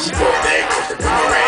she go back, bring